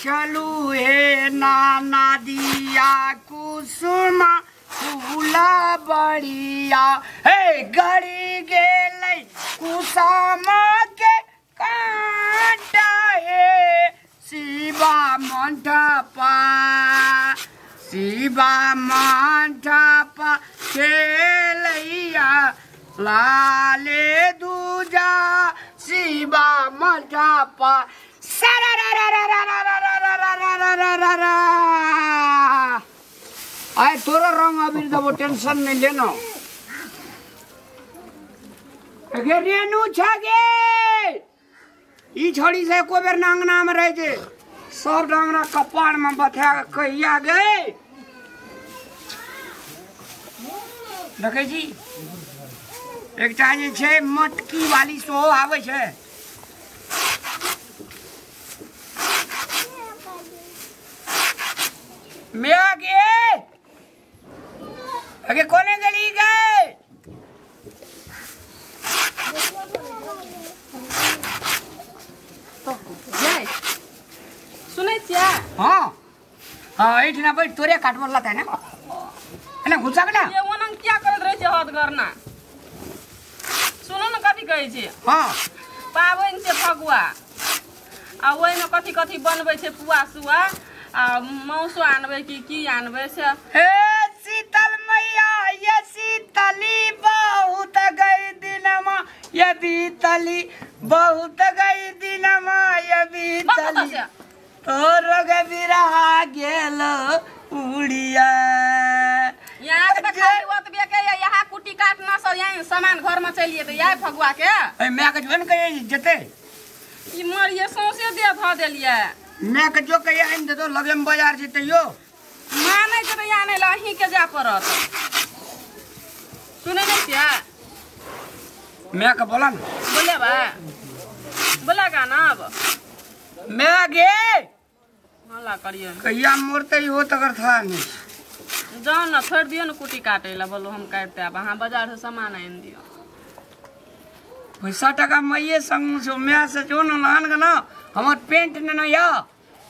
चलू हे नाना दिया कुसुम, फूला बड़िया हे गड़ी गेलै कुसुम के कांटा हे शिवा मंडपा शिवा मंडपा खेलैया। लाले दूजा शिवा मंडपा आय तोरा रंग अबीर दबो टेंशन नहीं लेनो अगर रेनू छगे ई छोड़ी से को बेर नांगना में रह जे सब डांगना कपाड़ में बथा कहिया गए देखे जी एक जे मटकी वाली सेहो आबै छै मिया गे अगे कोने गली गए? जय सुनै छियै हाँ। हाँ बैठ तोरे काटबर लता है ना? एना घुसा के ना? ये ओनम क्या करैत रहै छै हद करना सुनू ने कथी कहै छी। हाँ। पाबनि छै फगुआ। आ ओहिमे कथी कथी बनबै छै पुआ सुआ आ मौसो आनबै कि की आनबै से हे शीतल मैया ये शीतली बहुत गई दिनमा ये बीतली बहुत गई दिनमा ये बीतली तोर गबिरहा गेल उड़िया। यहाँ के देखा ओतबे के यहाँ कुटी काटना सब यहाँ सामान घर में चलिए तऽ यही फगुआ के मैं के जोन कहे जते? ई मरिए सौंसे दे धऽ देलियै। मैं के जो कहे आइन दे तो लगे बाज़ार तैयो मानै छै तऽ यहाँ नहि के जाय पड़त। सुनै नहि छियै मैं के बोला ना? बोलेबै बोले का ना अब? मैं गे हल्ला करिए। कहिया मोरते हो तकर था नहीं। जाउ ने छोड़ि दियौ ने कुटी काटै लए बोलू हम काटि देब अहाँ बाज़ार से सामान आनि दियौ। पैसा टका मैये संग से मैं से जो न नान के ना हमर पेंट न न या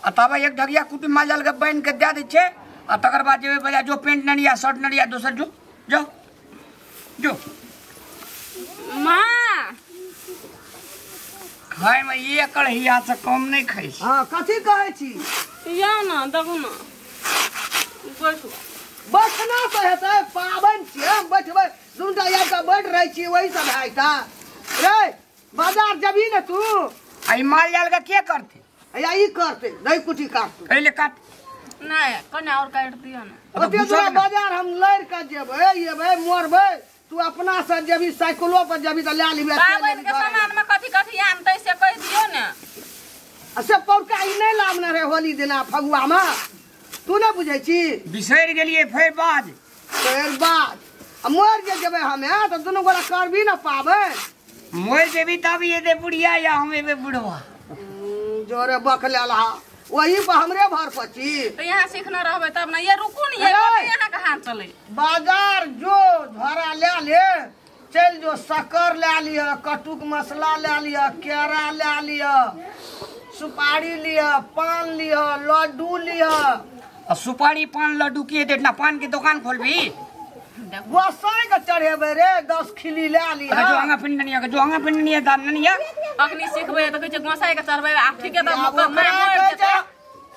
आ तब एक ढगिया कुटी माजल के बाँध के दे दै छै आ तकर बाद जेबे बजा जो पेंट न लिया शर्ट न लिया दोसर जो जो जो माँ! खाए में ये कढ़िया से कम नहीं खाई छी। हाँ कथी कहै छी? या ने देखू ने। बैठू बैठना से हेतै पाबनि छियै हम बैठबै। दुनू टा आबि कऽ बैठ रहै छी वही सब हेतै रे बाज़ार जबी ने तू। आ ई माल जाल के के करते? या ई करतै दही कुटी काटतै। पहले काट। नहीं कने और काटि दियौ ने। अब ओते दूरा के ना। बाज़ार हम लड़ कऽ जेबै येबै मोरबै। तू अपना से जेबी साइकिलो पर जेबी तऽ लए लिबे पाबनि के सामान में कथी कथी आनतै से कहि दियौ ने। आ से पौरका ई नहि लाबने रहे होली दिना फगुआमे तू नहि बुझै छी? बिसरि गेलिए फेर बाद। फेर बाद। आ मोर जे जेबै हमें तऽ दुनू गोरा करबी ना पाबै मोर जेबी तब ये दे बुढ़िया या हम एबे बुढ़वा। जोरे बक लेला वही पर हमरे भर पची। तो यहाँ सीखना रहबै तब ने ये रुकू ने ये अरे! यहाँ के चले? बाज़ार जो झोरा ले ले चल जो शक्कर ले लिया कटुक मसला ले लिया केरा ले लिया सुपारी लिया पान लिया लड्डू लिया। सुपारी पान लड्डू किए देना पान की दुकान खोलबी? गोसाई के चढ़ेबे रे दस खिली ले अरे जो लिया पिंडनिया के जो आंगा पिंडनिया दान अखनी सीखबै तऽ कहै गोसाई के चढ़बै आ ठीके तऽ आब मार ओकरा मारि कहै देतै। छै,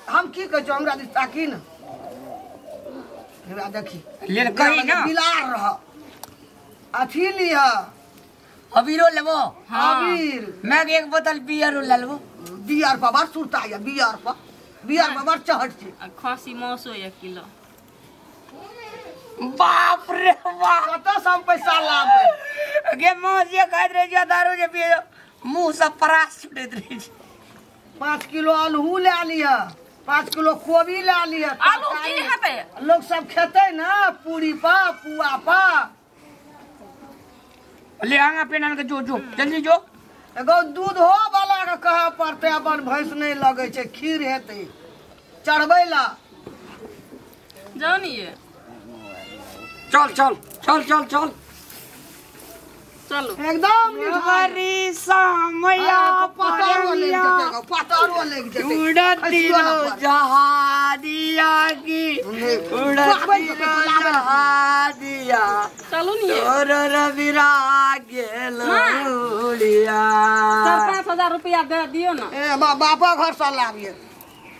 हम की कहै छौ हमरा दिस ताकी न? हेरा देखी। ले कही ना। बिलार रह। अथी लिया अबीरो लेबो। अबीर। मैं एक बोतल बियर लेबो बियर पर बड़ सुरता या बियर पर। बियर पर बड़ चहट छै। आ खसी मौसो एक किलो। बाप रे बाप कतऽ से हम पैसा लाबे? गे माँ जे खाइत रहे छै दारू जे पिए मुँह से परास छूटैत रहे छै। पाँच किलो अलहू ले लिया पाँच किलो कोबी ले लिया आलू की। हेतै? लोग सब खेते ना पूरी पा पुआ पा। ले आंगा पिंडन के जो जो जल्दी जो। एगो दूधो वाला के कहे पड़ते अपन भैंस नहीं लगे छै खीर हेतै। चढ़बै ला। ये चल चल चल चल चल। चलो। एकदम भरी सामया जहादिया की। जहादिया। चलो और रविरा चार पाँच हज़ार रुपया दे दियो ना। ए बापा घर से लाविए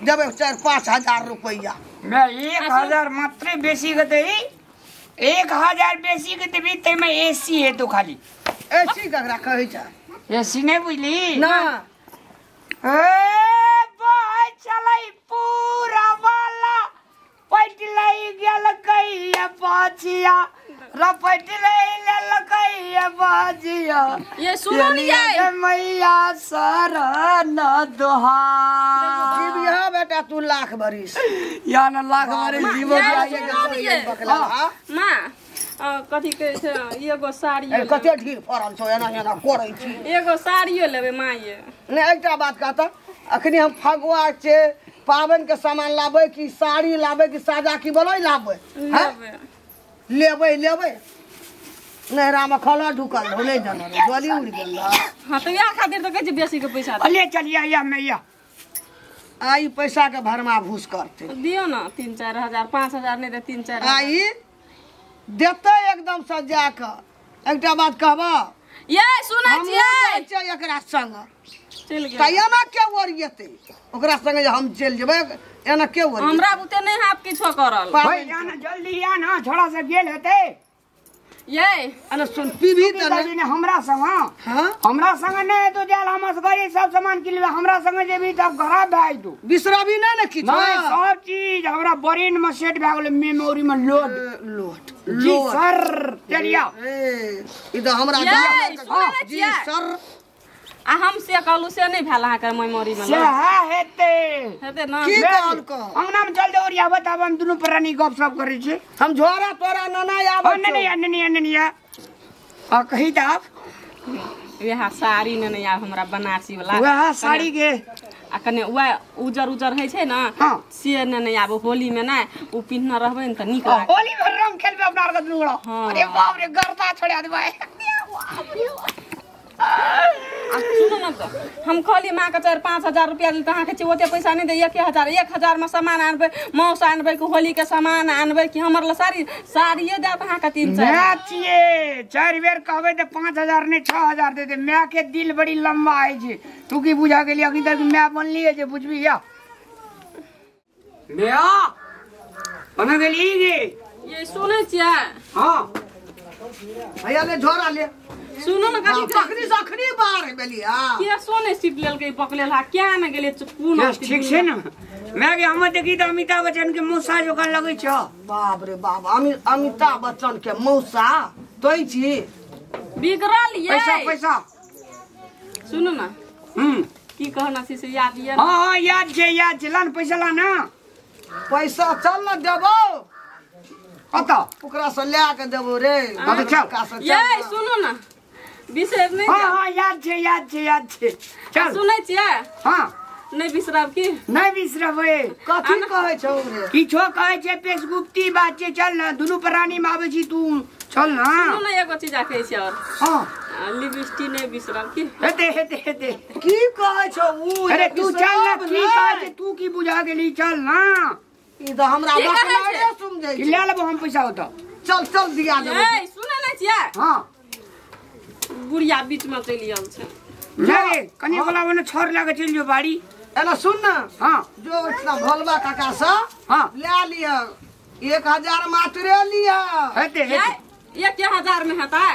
चार पाँच हज़ार रुपया। मैं एक हज़ार मात्र बेसी गई एक हज़ार बेसी के देबी ते में एसी है तो खाली। एसी ककरा कहै छ एसी नहीं बुझली? ना। ए भाई चलाई पूरा वाला पट लई गेल कहिया पाछिया रपट बाजिया। ये सुनो नि ये मैया शरण दोहा। जीविया बेटा तू लाख बरिस या न लाख सुनो नि ये बकला माँ कथी कहै छै एगो साड़ी कते ढील फड़ल छौ एना एना करै छी। एगो साड़ियो लेबै माँ ये। ने एकटा बात कहता अखनी हम फगुआ छै पाबनि के सामान लाबै कि साड़ी लाबै कि साजा की बोलै लाबै। हैं? लेबै लेबै। लेबै नहरामे खला ढुकल रहौ नहि जानो रे गली उड़ि गेल। हाँ तो इएह खातिर तऽ कहै छै बेसी के पैसा दे। ले चलिए या मैया आ ई पैसा के भरमा भूस करतै। दियौ ना तीन चारि हज़ार पाँच हज़ार नहि दे तीन चारि आ हज़ार। ई देतै एकदम सजा कऽ एकटा बात कहबह ये सुनै हम छियै। छै एकरा संग। चलि गेल। तऽ एना के ओरिएतै ओकरा संगे जे हम चलि जेबै एना के ओरिएतै हमरा बुते नहि हाथ किछो करल। भाई या ना जल्दी या ना छोड़ा से गेल हेते? ये अरे सुन पी भी पिताजी नहि ने हमरा संग हाँ? हमरा संग ने तो जाल हमस गरी सब सामान किनबे हमरा संग जेबी तब खराब तू। बिसरा भी ना ना किछो नहीं सब चीज़ हमरा ब्रेन में सेट भ गेल मेमोरी में लोड लोड जी सर चलिया ए ई तो हमरा हाँ, जी सर। आ हम से कहलू से नहि भेल अहाँके मेमोरी में से है हेते। हेतै ना? की कहल कह अंगना में चल दे और आब हम दुनू प्राणी गप सप करे छी। हम झोरा तोरा नना आबै नहीं नहीं नहीं नहीं आ कही त आप वएह साड़ी ने नहि आब हमरा बनारसी वाला वह साड़ी के। आ कने वएह उजर उजर होइ छै ने हाँ। से ने नहि आब होली में नहि ओ पिन्हने रहबै ने तऽ नीक आ, लागत। होली में रंग खेलबे अपना के दुनू हाँ। अरे बाप रे गर्दा छोड़ा देबै। आ सुनू ने हम कहली माँ के चारि पाँच हज़ार रुपया दिल अहाँके ओते पैसा नहि दे एक हज़ार एक हज़ार में सामान आनबै माउस आनबै कि होली के सामान आनबै कि हमर ला साड़ी साड़िए देत अहाँके तीन चारि। मैं छिए चार बेर कहबे तो पाँच हज़ार नहीं छह हज़ार दे दे। मैं के दिल बड़ी लंबा है जी तू की बुझा लिए अभी तक मैं बनली है जे बुझबी या। मैं बना गेली ये सुनै छियै? हाँ। भैया ले झोरा ले सुनू ने कहै कखनी सखनी बाहर बेलिया के सोने सीट लेलकै पकड़ेल हा क्या ने गेलै कोन यस, ठीक छै ने? मैं के हम देखी तो अमिताभ बच्चन के मुस्सा जोकान लगे छ। बाप रे बाप अमिताभ बच्चन के मौसा तोय छी। बिगड़ल ये। पैसा पैसा। सुनू ने। हम्म। की कहना छी से याद ये? हाँ हाँ याद छै याद छै। ला न पैसा ला ना पैसा चल न देबो। कतऽ ओकरा से लै के देबो रे। हाँ, चल। ये न। सुनू ने। बिसरि नहि हाँ जायब। हाँ याद छै याद छै याद छै। चल। सुनै छियै हाँ। नहि बिसरब की? नहीं बिसरबै कथी कहै छौ रे किछो कहै छै पेशगुप्ती बात छै चल ना दुनू प्राणी में आबै छी तू। चल ना। सुनू ने एगो चीज़ कहै छी और। हाँ। लिपस्टिक नहि बिसरब की? हेते हेते हेते की कहै छौ उ अरे तू चल ना की कहै छै तू की बुझा गेली चल ना। ई तऽ हमरा की कहै बकलारे छै? सुमझै छै। ले लेबो हम पैसा होता चल चल दिया देबो। ए सुनै नहि छियै हाँ। गुड़िया बीच में चलि आयल छै। जागे कनी वाला ओने लागे चल जो बाड़ी। एना सुन न। हाँ। जो इतना भोलबा काका से हाँ। ले लिया एक हज़ार मात्रे लिया हेते ये हेते। एक हज़ार में हेतै।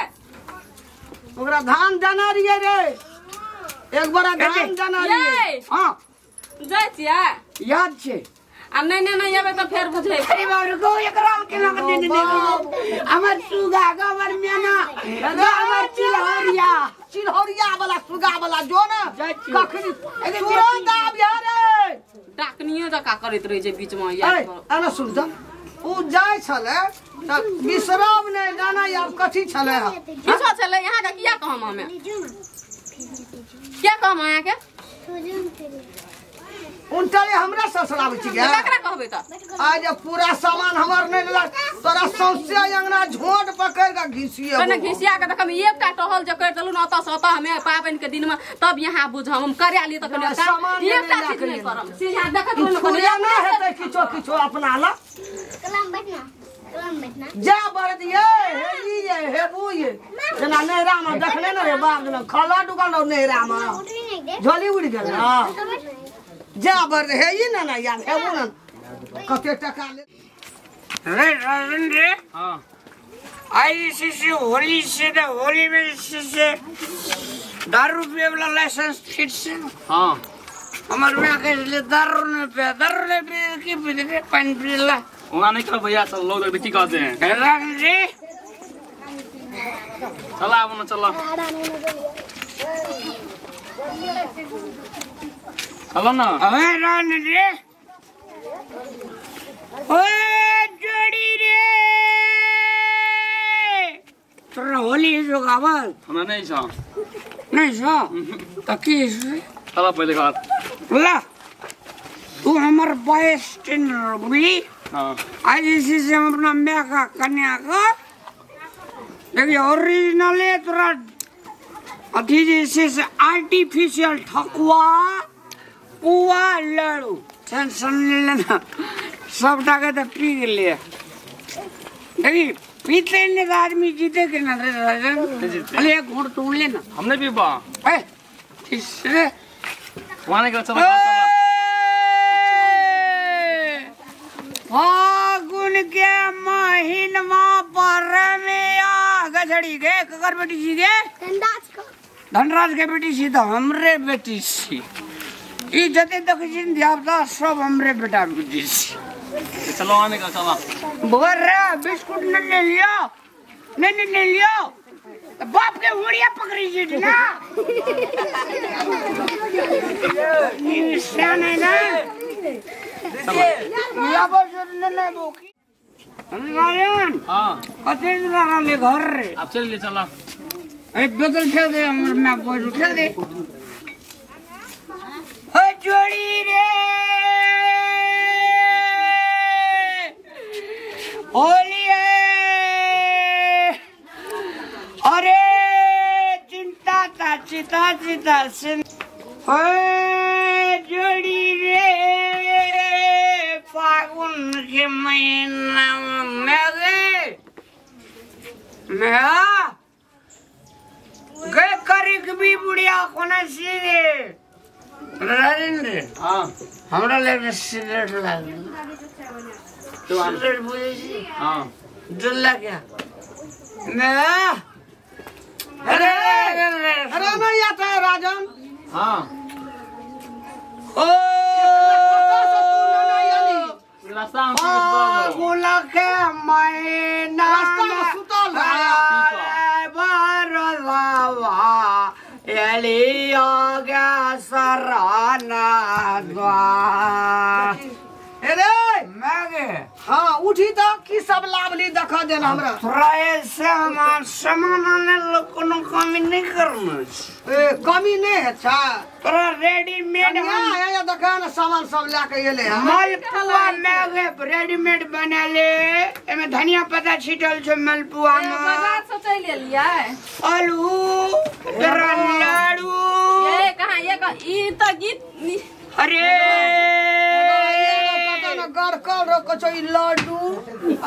ओकरा धान देना रहिए रे। एक बड़ा धान। देना रहिए ये। हाँ। जाइ छियै। याद छै। आ नहि नहि नहि एबै तऽ फेर बुझेबै अरे बाबू रे गो एकरा के ना दे। दे हमर सुगा गवर मेना हमर चिलहरिया। चिल्हौरिया वाला सुगा वाला जो न। कखनी अरे तुरंत आबिया रे। डाकनियो जकाँ करैत रहै छै बीच में ए, एना सुन त उ जाइ छले त बिसरब नहि गाना आब कथी छले? हँ? किछो छलै अहाँके किया कहम हमें? क्या कहम अहाँके उनटले हमरा ससुराबै छी गे ककरा कहबै त आज पूरा सामान हमर नहीं लेलक तोरा सौंसे अंगना झोट पकड़ के घिसिए कने घिसिया के देखम एकटा टहल जे कर देलु न ओतऽ से ओतऽ हमें पाबनि के दिन में तब यहाँ बुझम हम करे ली त कने सामान एकटा चीज़ लेना। करम सीधा देखत रहलु कने ना हेतै किछो किछो अपना ला कलम बैठना जा बरद ये हे ई ये हे बू ये। जेना नहरा में देखले न रे बाग न खला दुकान रहो नहरा में झोली उड़ गेल ना जा बरद हे ई ना ना यार हे बू न कते टका ले रे राजन रे आई से होली से तो होली में से दारू पिए वाला लाइसेंस फिट से हाँ हमारे में आके इसलिए दारू नहीं पिया दारू नहीं पिए की थे पानी पी ला वहाँ नहीं कर भैया चल लोग देखते की कहते हैं राजन रे चला अब ना चला ना अबे राजन रे होली जो गावल हमें नहीं छा नहीं सो तो की है? चला पहले घर ला तू हमार बॉय स्टैंड बोली हाँ आज इसी से हम अपना ब्याह का कन्या का देखिए ओरिजिनल है तोरा अथी जैसे से आर्टिफिशियल ठकुआ पुआ लड़ू। टेंशन ले लेना सब टाके तो पी लिए देखिए पीते नहीं तो आदमी जीते के ना। अरे एक घूट तू लेना हमने भी बा। ए तीसरे वहाँ नहीं कर चला फागुन के महीनमा पर में आ गजड़ी गे ककर बेटी छी गे? को। धनराज के बेटी छी तो हमरे बेटी छी ई जते तक जिन ध्यापता सब हमरे बेटा बेटी छी तो चलो नहीं कर चला बोल रे बिस्कुट न ले लियो। नहीं नहीं ले लियो। तो बाप के उड़िया पकड़ी जी ना। ये सियान है ना। या बस न न बोकी नारायण हाँ। कते दिन ले घर रे? आप चल ले चला। अरे बदल फेल दे हमर मैं बोल उठा दे। जोड़ी रे। होली अरे, चिंता ता चिता चिता जोड़ी रे। फागुन के महीना में मैं गए करी भी बुढ़िया कोना सीधे हाँ। हमरा सिगरेट तो सिगरेट बुझे छी हाँ। जल्ला क्या मैं अरे अरे अरे नहीं आता राजन। हाँ। ओ? रास्ता हम में हाँ उठी तो की सब लाभ ली देखा देना हमरा। थोड़ा ऐसे हमार सामान आने लो कोनो कमी नहीं करना ए, कमी नहीं है तोरा रेडीमेड यहाँ ये सामान सब लाके ये ले मलपुआ मैगे रेडीमेड बना ले एमे धनिया पत्ता छिटल छै मलपुआ में बाज़ार से चल एलियै। आलू तोरा लाडू कहाँ ई त गीत अरे गड़कल रो कचो ई लड्डू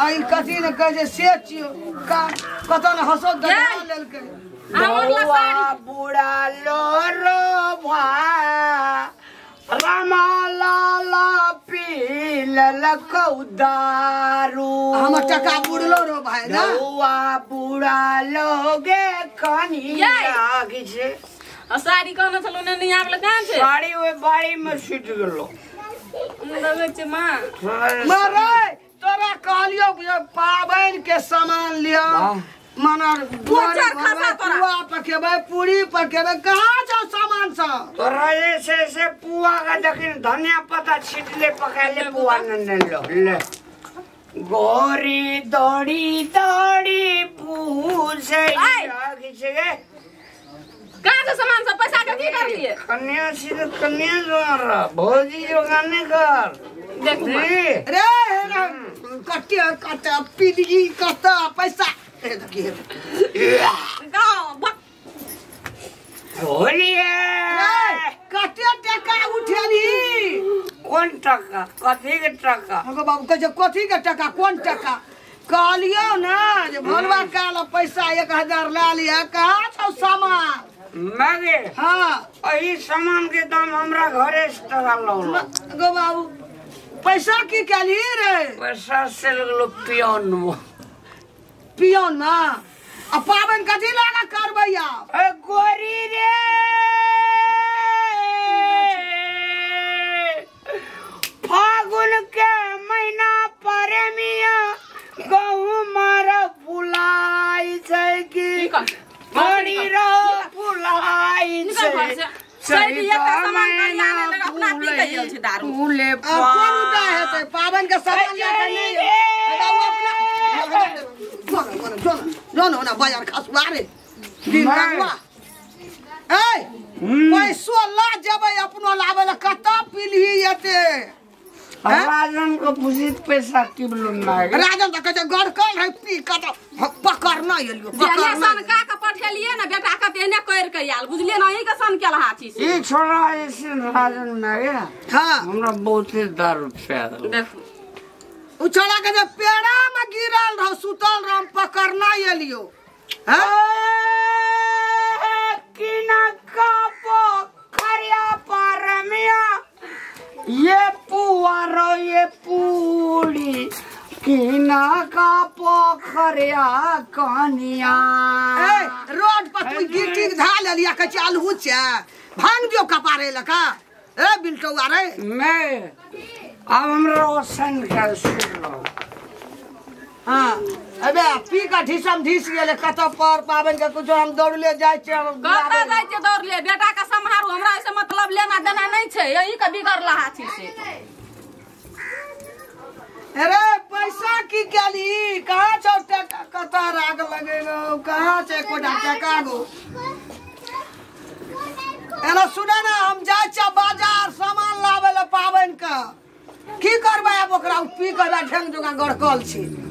आई कथी न कहे छै से चियो का कतौ न हसो दगा। लेलकै बुढ़ा लो रो भा रामा लाला पी ललकौ दारू हमर टका बुड़लो रो भाई ना बुढ़ा लोगे कनिया किछे साड़ी कहने छलौ ने नहीं आबले कहाँ छै साड़ी ओइ बाड़ी में छूट गेलो देवे छै माँ। मारे तोरा कहलियो कि पाबनि के सामान लियो। मना खाता तोरा। पुआ पकेबै पूरी पकेबै कहाँ छौ सामान सब तोरा जे छै से पुआ का देखिन धनिया पत्ता छीट ले पका ले पुआ न न लो। ले। गोरी दौड़ी दौड़ी पूछे कहाँ से सामान सब पैसा के की करलिए कन्या सीधे कन्या जो रहा भौजी जो गाने कर। देखू। रे हेरा कटिया कटा पीली कटा पैसा। होली है। कटिया टका उठेली कौन टका? कथी के टका? हमको बाबू कहे कथी के टका? कोन टका? कहलियो ना जे भलवा काल पैसा एक हज़ार ला लिया कहाँ छौ सामान? मागे। हाँ। अही सामान के दाम हमरा घरे से टका लौल गो बाबू पैसा की कैली रे? पैसा से लगलो पियोन में पियोन में आ पाबन कथी लागा करबै आप ए गोरी रे! फागुन के महीना पर मिया गहूँ मार फुलाई छै कि कर- बोलाइन्छ पाबन के सामान होना बाजार खास मारे। पैसो ला अपनो राजन को पुछित पैसा की बोलूँ ना राजन त कहै छै गड़कल है? पी कत पकड़ना एलियो जेने पकड़ना सन का के पठेलिए ना बेटा के तेने कर के आयल बुझलिए ना यही के सन के हाथी से ये छोरा ऐसे राजन गया हाँ। हमरा बहुते दारू प्यार देखू। उ छोड़ा के जे पेड़ा में गिरल रह सुतल रह पकड़ना एलियो हैं? किना का पर मिया ये पुआरो ये पूरी। किना का पोखरिया कनिया। ए रोड पर तू गिट्टी धा लिया के अलहू छे भाँग दियो कपारे लका ए बिल्टौआ रे मैं अब हमरा ओसन कर सुन लो हाँ। अबे पी का ढिसम ढिस गेले कत पर पाबन के कुछ हम दौड़ले जाइ छै हम कतऽ जाइ छै दौड़ ले बेटा के सम्हारू हमरा ऐसे मतलब लेना देना नहीं छै। यही के बिगड़ला हाथी से। अरे पैसा की केली? कहाँ छौ टका कतऽ राग लगेलो? कहाँ छै कोटा टका गो एना सुने ना हम जाइ छियै बाज़ार सामान लाबै ले पाबन के। की करबै आब ओकरा? पी के ढंग जोगा गड़कल छी।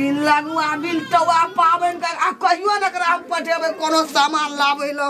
दिन लगुआ बिल तो तवा पावन कर, आ कहियो न करा हम पठेबे, कोनो सामान लाबै ल